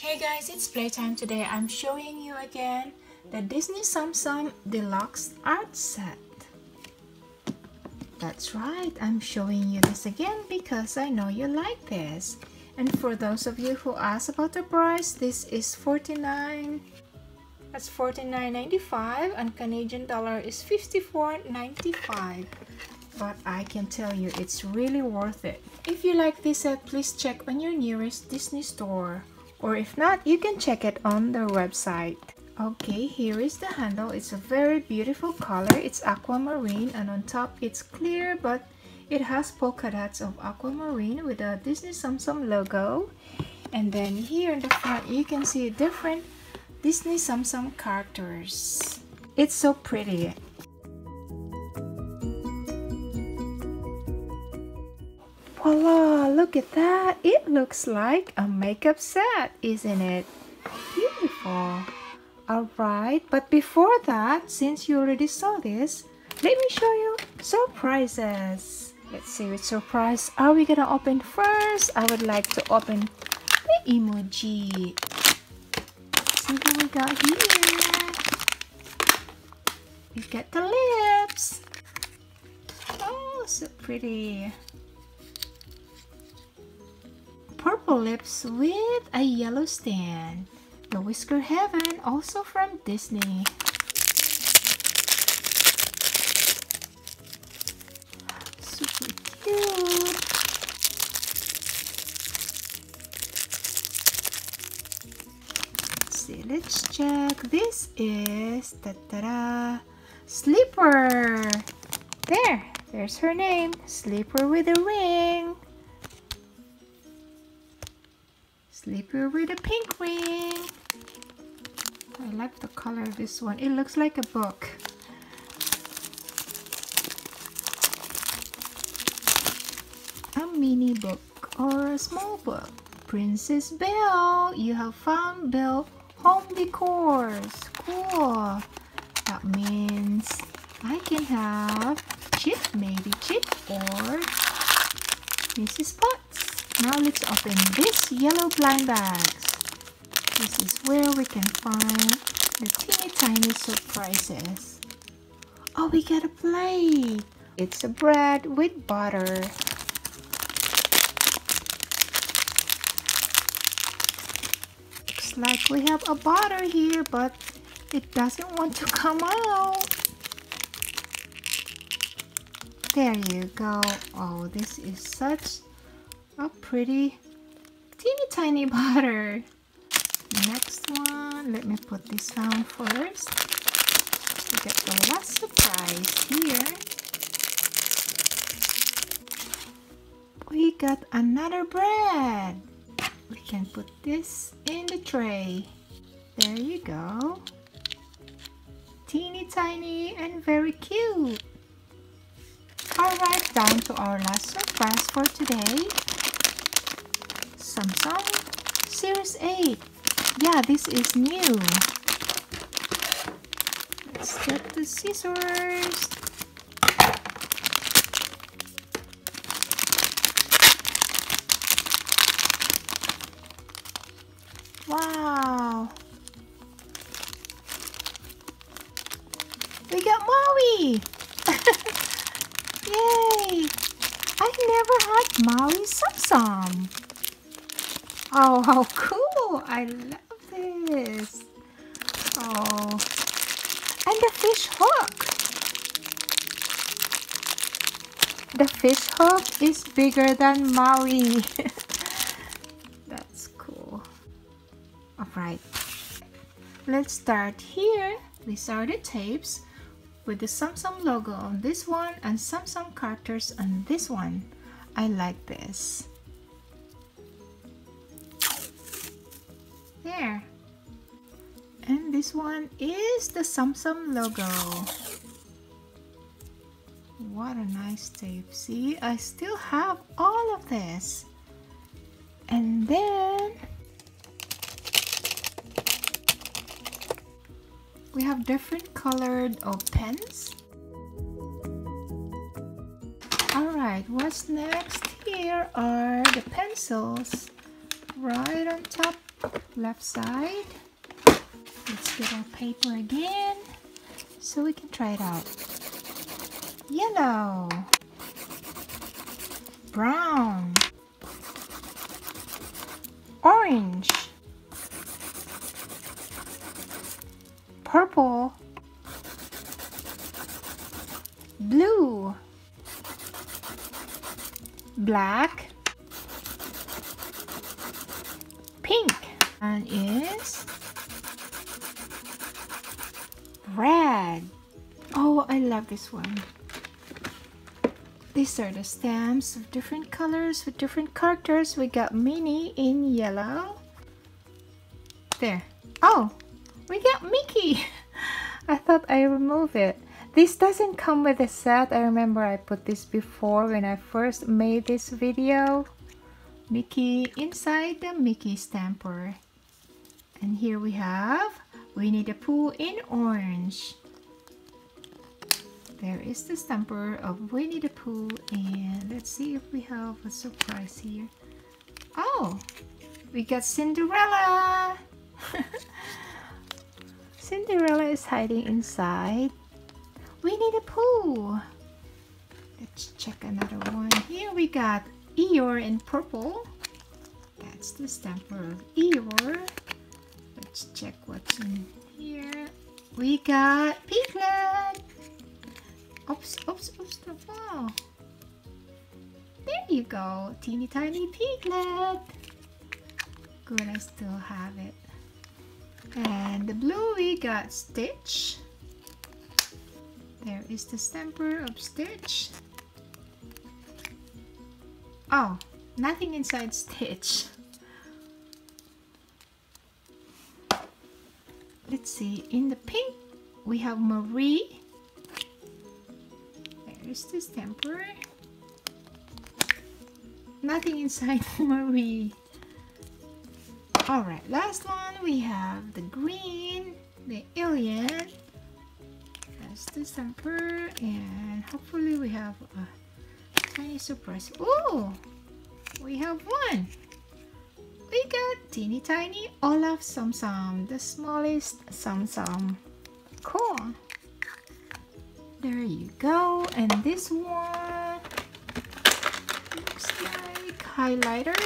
Hey guys, it's playtime today. I'm showing you again the Disney Tsum Deluxe Art Set. That's right, I'm showing you this again because I know you like this. And for those of you who asked about the price, this is 49 that's 49.95 and Canadian dollar is 54.95 but I can tell you it's really worth it. If you like this set, please check on your nearest Disney store or if not, you can check it on their website. Okay, here is the handle. It's a very beautiful color. It's aquamarine and on top it's clear but it has polka dots of aquamarine with a Disney Tsum logo. And then here in the front you can see different Disney Tsum characters. It's so pretty. Voila, look at that. It looks like a makeup set, isn't it? Beautiful. Alright, but before that, since you already saw this, let me show you surprises. Let's see which surprise are we gonna open first. I would like to open the emoji. See what we got here. We got the lips. Oh, so pretty lips with a yellow stand. The Whisker Haven, also from Disney. Super cute. Let's see, let's check. This is ta -ta -da, Sleeper. There, there's her name. Sleeper with a ring. A pink ring. I like the color of this one. It looks like a book. A mini book or a small book. Princess Belle. You have found Belle home decors. Cool. That means I can have Chip, maybe Chip or Mrs. Potts. Now let's open this yellow blind bags. This is where we can find the teeny tiny surprises. Oh, we got a plate. It's a bread with butter. Looks like we have a butter here, but it doesn't want to come out. There you go. Oh, this is such a pretty teeny tiny butter. Next one, let me put this down first. We get the last surprise here. We got another bread. We can put this in the tray. There you go. Teeny tiny and very cute. Alright, down to our last surprise for today. Tsum Series 8. Yeah, this is new. Let's get the scissors. Wow. We got Maui. Yay. I've never had Maui Tsum. Oh, how oh, cool! I love this. Oh, and the fish hook. The fish hook is bigger than Maui. That's cool. Alright, let's start here. These are the tapes with the Tsum logo on this one and Tsum characters on this one. I like this. This one is the Tsum logo. What a nice tape. See, I still have all of this. And then we have different colored oh, pens. Alright, what's next? Here are the pencils right on top left side. Let's get our paper again so we can try it out. Yellow, brown, orange, purple, blue, black, red. Oh, I love this one. These are the stamps of different colors with different characters. We got Minnie in yellow. There. Oh, we got Mickey. I thought I removed it. This doesn't come with a set. I remember I put this before when I first made this video. Mickey inside the Mickey stamper. And here we have Winnie the Pooh in orange. There is the stamper of Winnie the Pooh and let's see if we have a surprise here. Oh, we got Cinderella! Cinderella is hiding inside Winnie the Pooh. Let's check another one. Here we got Eeyore in purple. That's the stamper of Eeyore. Let's check what's in here. We got Piglet. Oops, oops, oops, the. There you go, teeny tiny Piglet. Good, I still have it. And the blue we got Stitch. There is the stamper of Stitch. Oh, nothing inside Stitch. Let's see, in the pink we have Marie. There's the stamper. Nothing inside Marie. Alright, last one we have the green, the alien that's the stamper and hopefully we have a tiny surprise oh we have one we got teeny tiny Olaf Tsum the smallest Tsum cool there you go and this one looks like highlighter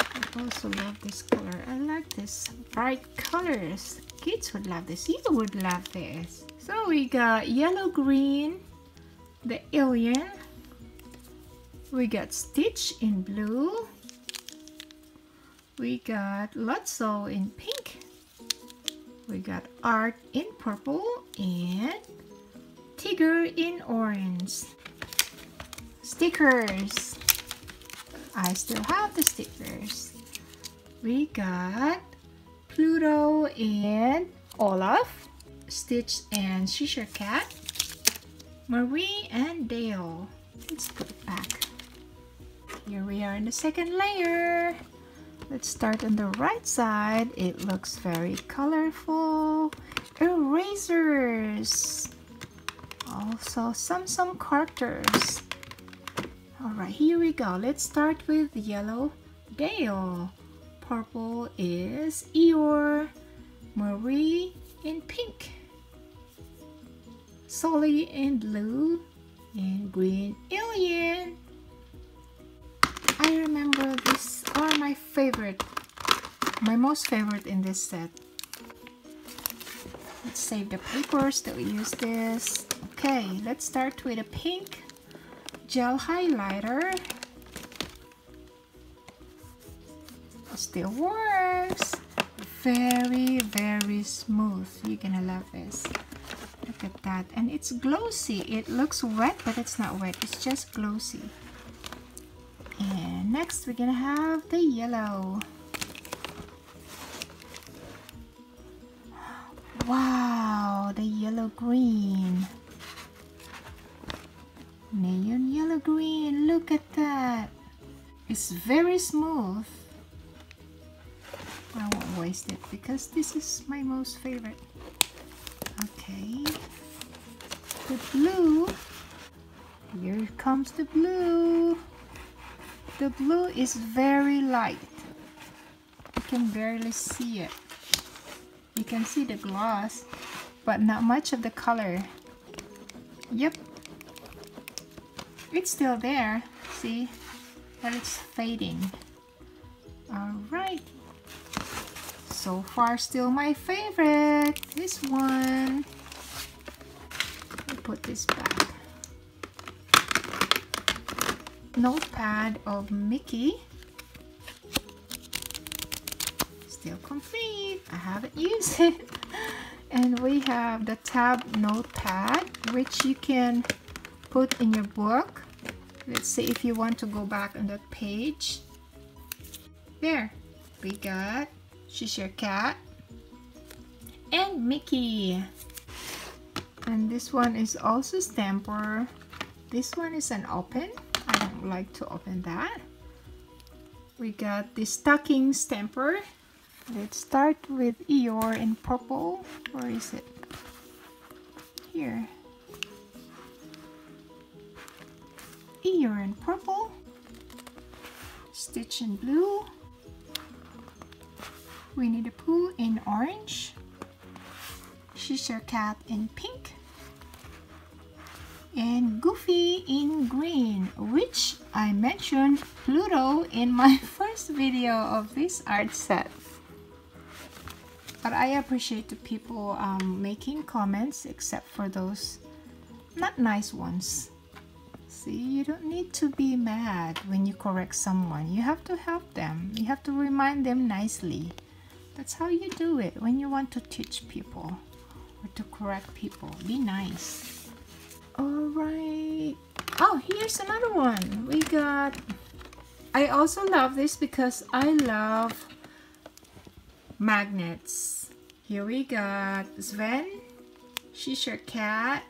I also love this color I like this bright colors kids would love this. You would love this. So we got yellow green, the alien. We got Stitch in blue. We got Lotso in pink. We got Art in purple and Tigger in orange. Stickers. I still have the stickers. We got Pluto and Olaf, Stitch and Cheshire Cat, Marie and Dale. Let's put it back. Here we are in the second layer. Let's start on the right side. It looks very colorful. Erasers. Also some some characters. Alright, here we go. Let's start with yellow Dale. Purple is Eeyore, Marie in pink, Sully in blue, and green alien. I remember are my favorite, my most favorite in this set. Let's save the papers that we use this. Okay, let's start with a pink gel highlighter. still works. Very very smooth. You're gonna love this. Look at that. And it's glossy. It looks wet but it's not wet. It's just glossy next we're gonna have the yellow wow the yellow green neon yellow green look at that it's very smooth I won't waste it because this is my most favorite. Okay. The blue. Here comes the blue. The blue is very light. You can barely see it. You can see the gloss, but not much of the color. Yep. It's still there, see? But it's fading. Alright. So far, still my favorite. This one. put this back. Notepad of Mickey. Still complete. I haven't used it. And we have the tab notepad, which you can put in your book. Let's see if you want to go back on that page. There, we got Cheshire Cat and Mickey. And this one is also stamper. This one is an open. Like to open that. We got the stocking stamper. Let's start with Eeyore in purple. Where is it? Here. Eeyore in purple. Stitch in blue. Winnie the Pooh in orange. Cheshire Cat in pink. And Goofy in green, which I mentioned Pluto in my first video of this art set. But I appreciate the people um, making comments except for those not nice ones. See, you don't need to be mad when you correct someone. You have to help them. You have to remind them nicely. That's how you do it when you want to teach people or to correct people. Be nice. Alright. Oh, here's another one. We got... I also love this because I love magnets. Here we got Sven, Cheshire Cat,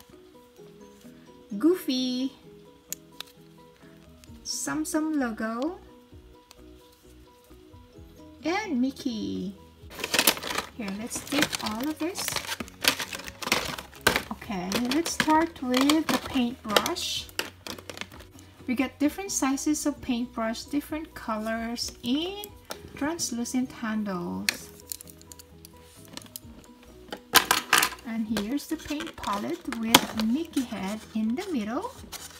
Goofy, Tsum Tsum logo, and Mickey. Here, let's take all of this. Okay, let's start with the paintbrush. We get different sizes of paintbrush, different colors, and translucent handles. And here's the paint palette with Mickey head in the middle.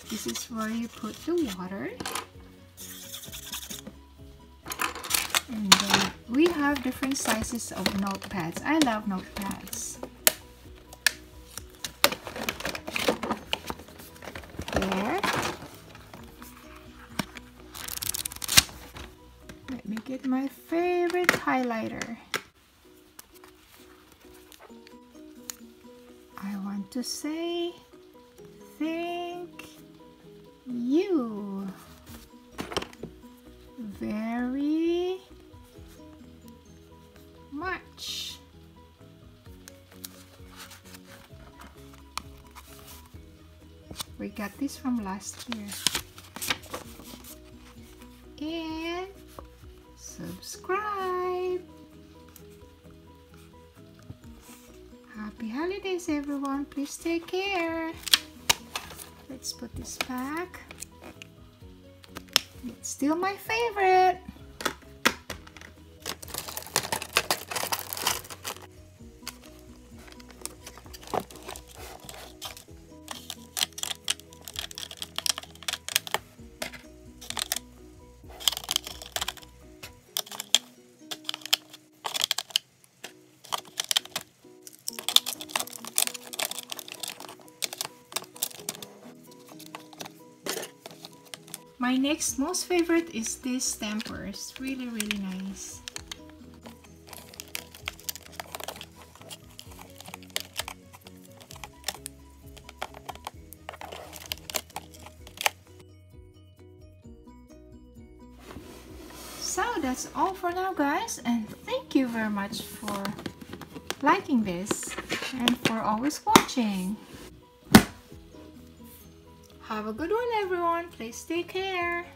This is where you put the water. And then we have different sizes of notepads. I love notepads. Get my favorite highlighter. I want to say thank you very much. We got this from last year. And subscribe. Happy holidays everyone. Please take care. Let's put this back. It's still my favorite. My next most favorite is this stampers. Really, really nice. So that's all for now guys and thank you very much for liking this and for always watching. Have a good one everyone. Please take care.